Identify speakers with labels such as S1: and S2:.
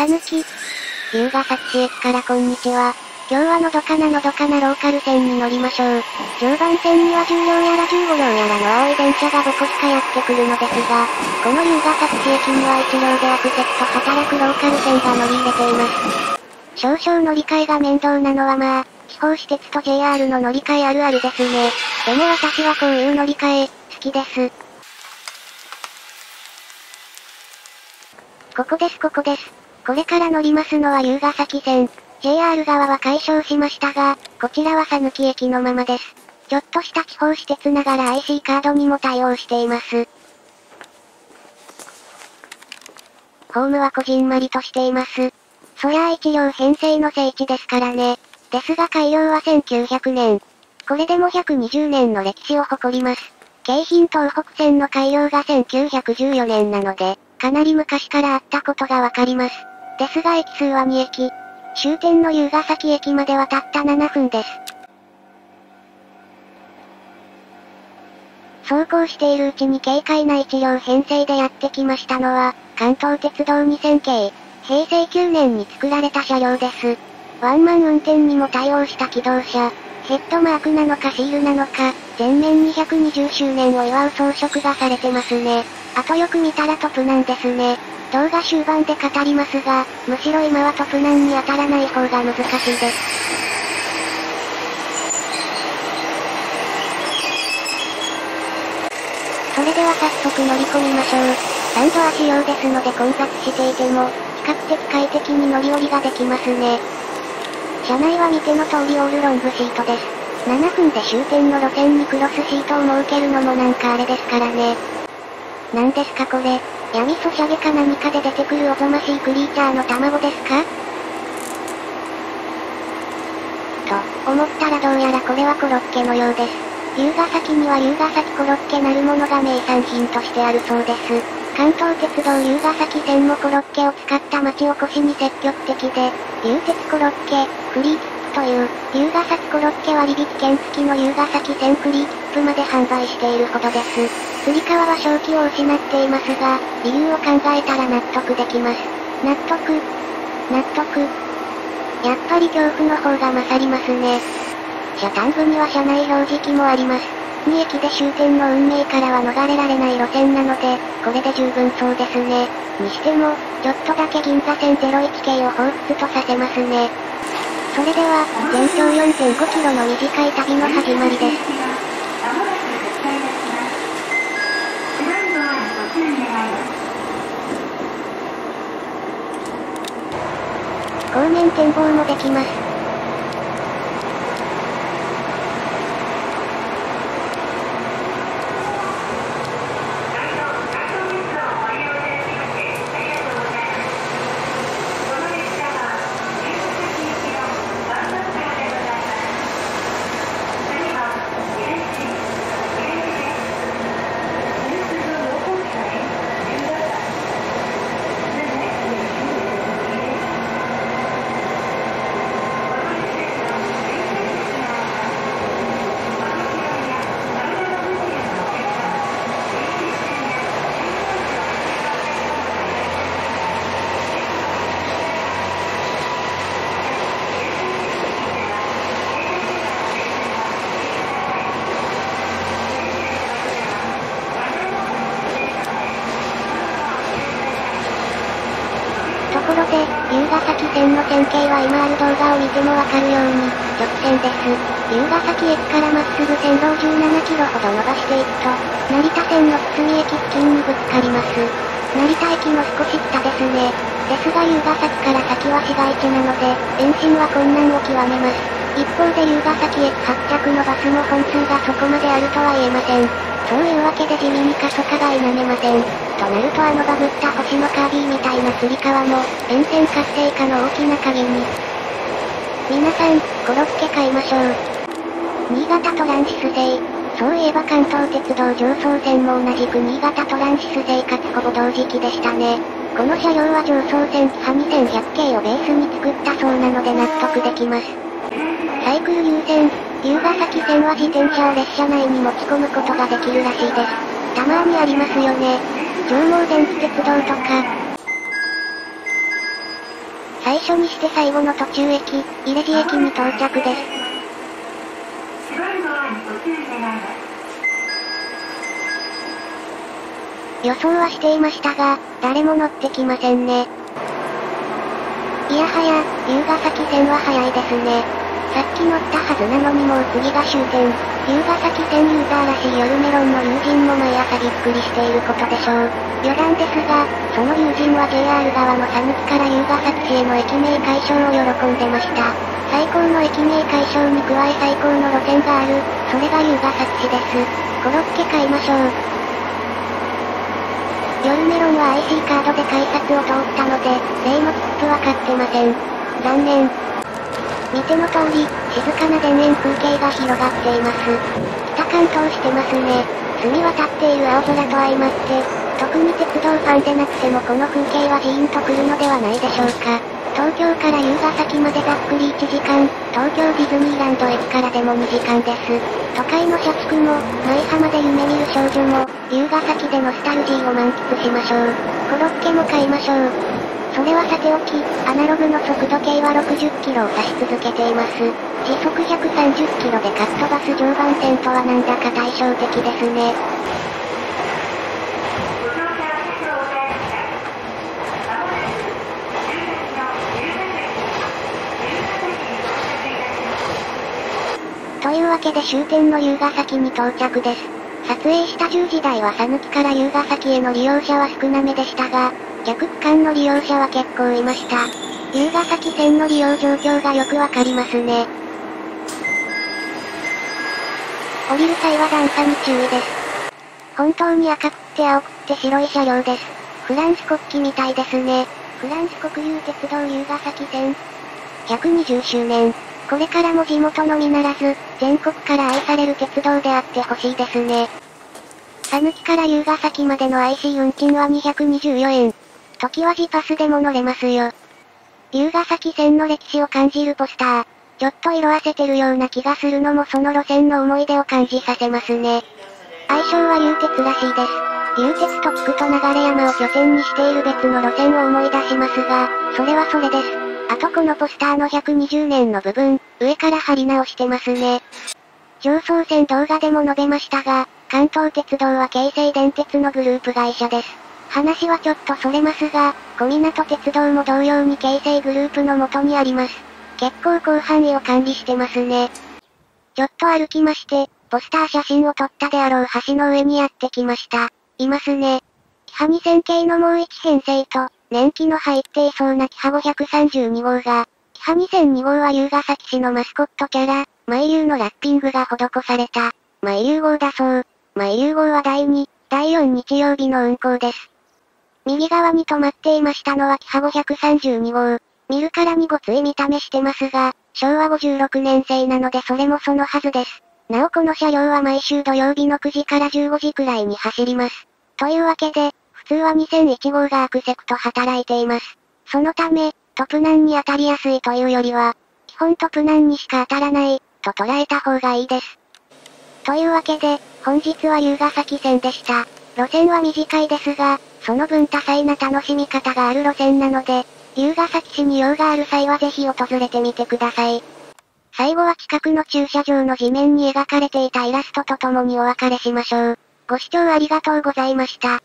S1: さぬき。龍ヶ崎市駅からこんにちは。今日はのどかなのどかなローカル線に乗りましょう。常磐線には10両やら15両やらの青い電車がボコしかやってくるのですが、この龍ヶ崎市駅には1両でアクセスと働くローカル線が乗り入れています。少々乗り換えが面倒なのはまあ、地方私鉄と JR の乗り換えあるあるですね。でも私はこういう乗り換え、好きです。ここですここです。これから乗りますのは龍ヶ崎線。JR 側は解消しましたが、こちらは佐抜駅のままです。ちょっとした地方施設ながら IC カードにも対応しています。ホームはこじんまりとしています。そりゃあ一両編成の聖地ですからね。ですが開業は1900年。これでも120年の歴史を誇ります。京浜東北線の開業が1914年なので、かなり昔からあったことがわかります。ですが駅数は2駅。終点の龍ヶ崎駅まではたった7分です。走行しているうちに軽快な一両編成でやってきましたのは、関東鉄道2000系、平成9年に作られた車両です。ワンマン運転にも対応した機動車、ヘッドマークなのかシールなのか、前面220周年を祝う装飾がされてますね。あとよく見たらトップなんですね。動画終盤で語りますが、むしろ今はトップ難に当たらない方が難しいです。それでは早速乗り込みましょう。3ドア仕様ですので混雑していても、比較的快適に乗り降りができますね。車内は見ての通りオールロングシートです。7分で終点の路線にクロスシートを設けるのもなんかあれですからね。何ですかこれ。闇ソシャゲか何かで出てくるおぞましいクリーチャーの卵ですか？と、思ったらどうやらこれはコロッケのようです。龍ヶ崎には龍ヶ崎コロッケなるものが名産品としてあるそうです。関東鉄道龍ヶ崎線もコロッケを使った町おこしに積極的で、流鉄コロッケ、フリーという、龍ヶ崎コロッケ割引券付きの龍ヶ崎線フリー切符まで販売しているほどです。つり革は正気を失っていますが、理由を考えたら納得できます。納得。納得。やっぱり恐怖の方が勝りますね。車端部には車内表示器もあります。2駅で終点の運命からは逃れられない路線なので、これで十分そうですね。にしても、ちょっとだけ銀座線01系を彷彿とさせますね。それでは、全長4.5キロの短い旅の始まりです。後面展望もできます。て、龍ヶ崎線の線形は今ある動画を見てもわかるように、直線です。龍ヶ崎駅からまっすぐ線路を17キロほど伸ばしていくと、成田線の堤駅付近にぶつかります。成田駅の少し下ですね。ですが龍ヶ崎から先は市街地なので、延伸は困難を極めます。一方で龍ヶ崎駅発着のバスも本数がそこまであるとは言えません。そういうわけで地味に過疎化が否めません。となるとあのバグった星のカービィみたいなつり革も、沿線活性化の大きな鍵に。皆さん、コロッケ買いましょう。新潟トランシス製。そういえば関東鉄道上層線も同じく新潟トランシス製かつほぼ同時期でしたね。この車両は上層線キハ2100系をベースに作ったそうなので納得できます。サイクル優先、龍ヶ崎線は自転車を列車内に持ち込むことができるらしいです。たまーにありますよね。上毛電気鉄道とか。最初にして最後の途中駅、入れ地駅に到着です。予想はしていましたが、誰も乗ってきませんね。いやはや、龍ヶ崎線は早いですね。さっき乗ったはずなのにもう次が終点。龍ヶ崎線ユーザーらしい夜メロンの友人も毎朝びっくりしていることでしょう。余談ですが、その友人は JR 側の讃岐から龍ヶ崎市への駅名解消を喜んでました。最高の駅名解消に加え最高の路線がある。それが龍ヶ崎市です。コロッケ買いましょう。夜メロンは IC カードで改札を通ったので、例の切符は買ってません。残念。見ての通り、静かな田園風景が広がっています。北関東してますね。澄み渡っている青空と相まって、特に鉄道ファンでなくてもこの風景はジーンと来るのではないでしょうか。東京から夕ヶ崎までざっくり1時間、東京ディズニーランド駅からでも2時間です。都会の社畜も、舞浜で夢見る少女も、夕ヶ崎でノスタルジーを満喫しましょう。コロッケも買いましょう。それはさておき、アナログの速度計は60キロを指し続けています。時速130キロでかっ飛ばす常磐線とはなんだか対照的ですね。というわけで終点の龍ヶ崎に到着です。撮影した10時台は讃岐から龍ヶ崎への利用者は少なめでしたが、逆区間の利用者は結構いました。龍ヶ崎線の利用状況がよくわかりますね。降りる際は段差に注意です。本当に赤くって青くって白い車両です。フランス国旗みたいですね。フランス国有鉄道龍ヶ崎線。120周年。これからも地元のみならず、全国から愛される鉄道であってほしいですね。讃岐から龍ヶ崎までの IC 運賃は224円。時はジパスでも乗れますよ。龍ヶ崎線の歴史を感じるポスター。ちょっと色あせてるような気がするのもその路線の思い出を感じさせますね。相性は流鉄らしいです。流鉄特区と流山を拠点にしている別の路線を思い出しますが、それはそれです。あとこのポスターの120年の部分、上から貼り直してますね。上層線動画でも述べましたが、関東鉄道は京成電鉄のグループ会社です。話はちょっとそれますが、小湊鉄道も同様に京成グループの元にあります。結構広範囲を管理してますね。ちょっと歩きまして、ポスター写真を撮ったであろう橋の上にやってきました。いますね。キハ2000系のもう1編成と、年季の入っていそうなキハ532号が、キハ2002号は龍ヶ崎市のマスコットキャラ、マイユーのラッピングが施された、マイユー号だそう。マイユー号は第2、第4日曜日の運行です。右側に止まっていましたのはキハ532号。見るからにごつい見た目してますが、昭和56年製なのでそれもそのはずです。なおこの車両は毎週土曜日の9時から15時くらいに走ります。というわけで、普通は2001号がアクセクと働いています。そのため、トプナンに当たりやすいというよりは、基本トプナンにしか当たらない、と捉えた方がいいです。というわけで、本日は龍ヶ崎線でした。路線は短いですが、その分多彩な楽しみ方がある路線なので、龍ヶ崎市に用がある際はぜひ訪れてみてください。最後は近くの駐車場の地面に描かれていたイラストと共にお別れしましょう。ご視聴ありがとうございました。